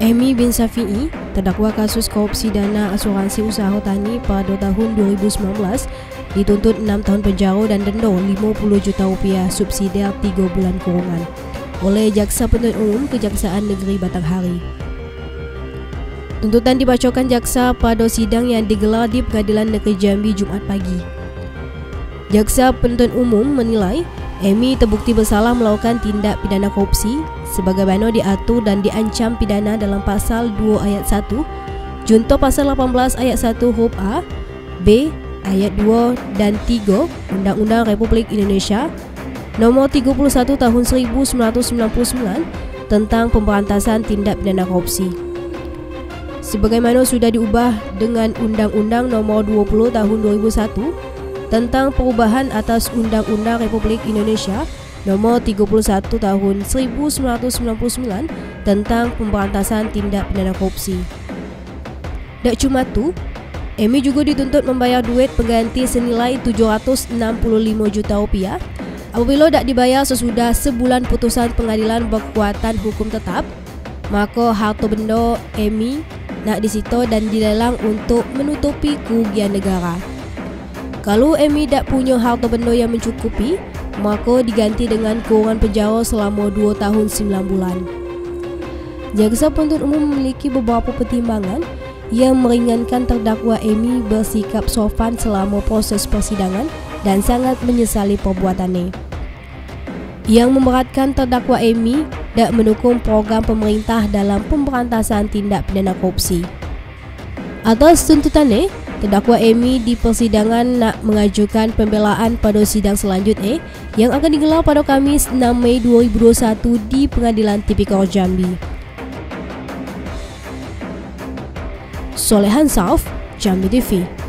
Emi bin Safi'i, terdakwa kasus korupsi dana asuransi usaha tani pada tahun 2019, dituntut 6 tahun penjara dan denda 50 juta rupiah subsidiar 3 bulan kurungan oleh Jaksa Penuntut Umum Kejaksaan Negeri Batanghari. Tuntutan dibacakan jaksa pada sidang yang digelar di Pengadilan Negeri Jambi Jumaat pagi. Jaksa Penuntut Umum menilai Emi terbukti bersalah melakukan tindak pidana korupsi sebagaimana diatur dan diancam pidana dalam pasal 2 ayat 1, junto pasal 18 ayat 1 huruf A, B, ayat 2 dan 3 Undang-Undang Republik Indonesia nomor 31 tahun 1999 tentang pemberantasan tindak pidana korupsi. Sebagaimana sudah diubah dengan Undang-Undang nomor 20 tahun 2001 tentang perubahan atas Undang-Undang Republik Indonesia Nomor 31 Tahun 1999 tentang pemberantasan tindak pidana korupsi. Tak cuma tu, Emi juga dituntut membayar duit pengganti senilai 765 juta rupiah apabila tak dibayar sesudah sebulan putusan pengadilan berkekuatan hukum tetap, maka harta benda Emi nak disita dan dilelang untuk menutupi kerugian negara. Kalau Amy tak punya harta benda yang mencukupi, maka diganti dengan kurungan penjara selama 2 tahun 9 bulan. Jaksa penuntut umum memiliki beberapa pertimbangan yang meringankan terdakwa Amy bersikap sopan selama proses persidangan dan sangat menyesali perbuatannya. Yang memberatkan terdakwa Amy tak mendukung program pemerintah dalam pemberantasan tindak pidana korupsi. Atas tuntutannya, Terdakwa Amy di persidangan nak mengajukan pembelaan pada sidang selanjutnya yang akan digelar pada Kamis 6 Mei 2021 di Pengadilan Tipikor Jambi. Solehan Sauf, Jambi TV.